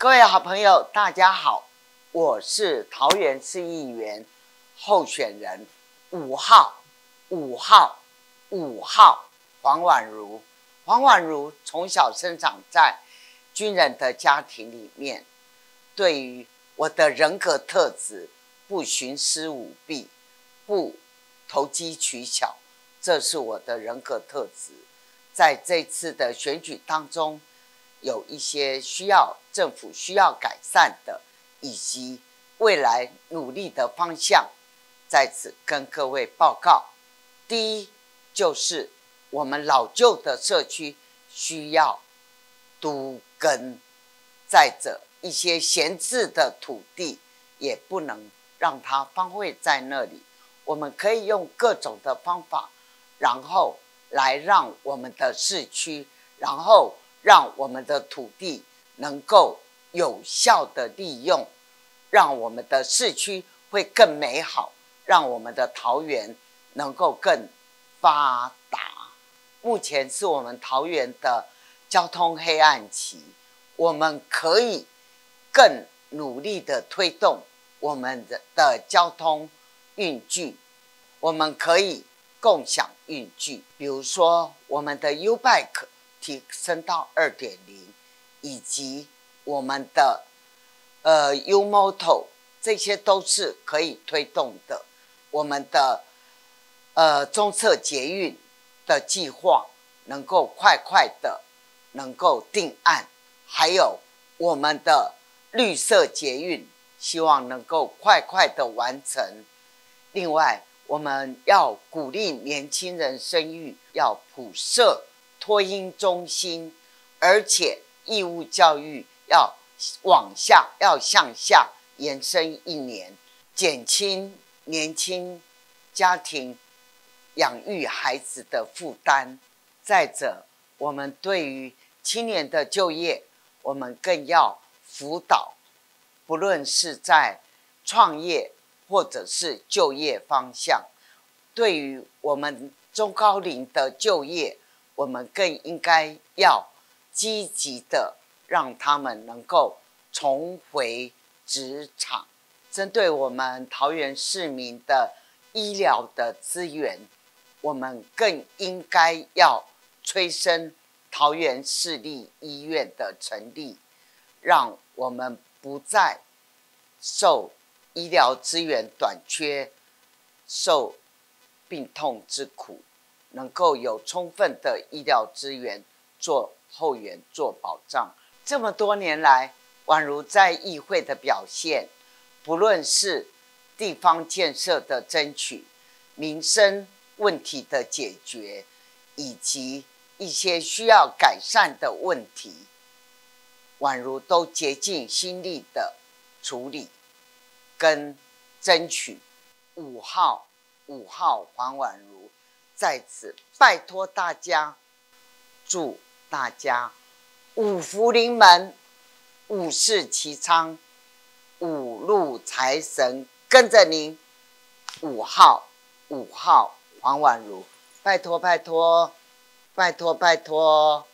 各位好朋友，大家好，我是桃园市议员候选人五号，五号，五号黄婉如。黄婉如从小生长在军人的家庭里面，对于我的人格特质，不徇私舞弊，不投机取巧，这是我的人格特质。在这次的选举当中，有一些需要政府需要改善的，以及未来努力的方向，在此跟各位报告。第一，就是我们老旧的社区需要都跟，再者一些闲置的土地也不能让它荒废在那里，我们可以用各种的方法，然后来让我们的市区，然后。让我们的土地能够有效的利用，让我们的市区会更美好，让我们的桃园能够更发达。目前是我们桃园的交通黑暗期，我们可以更努力的推动我们的的交通运具，我们可以共享运具，比如说我们的 U Bike。提升到二点零，以及我们的呃 U Moto，这些都是可以推动的。我们的呃中侧捷运的计划能够快快的能够定案，还有我们的绿色捷运，希望能够快快的完成。另外，我们要鼓励年轻人生育，要普设。托婴中心，而且义务教育要往下，要向下延伸一年，减轻年轻家庭养育孩子的负担。再者，我们对于青年的就业，我们更要辅导，不论是在创业或者是就业方向，对于我们中高龄的就业。我们更应该要积极的让他们能够重回职场。针对我们桃园市民的医疗的资源，我们更应该要催生桃园市立医院的成立，让我们不再受医疗资源短缺、受病痛之苦。能够有充分的医疗资源做后援、做保障。这么多年来，宛如在议会的表现，不论是地方建设的争取、民生问题的解决，以及一些需要改善的问题，宛如都竭尽心力的处理跟争取。五号，五号黄宛如。在此拜托大家，祝大家五福临门，五事齐昌，五路财神跟着您。五号，五号黄婉如，拜托拜托，拜托拜托。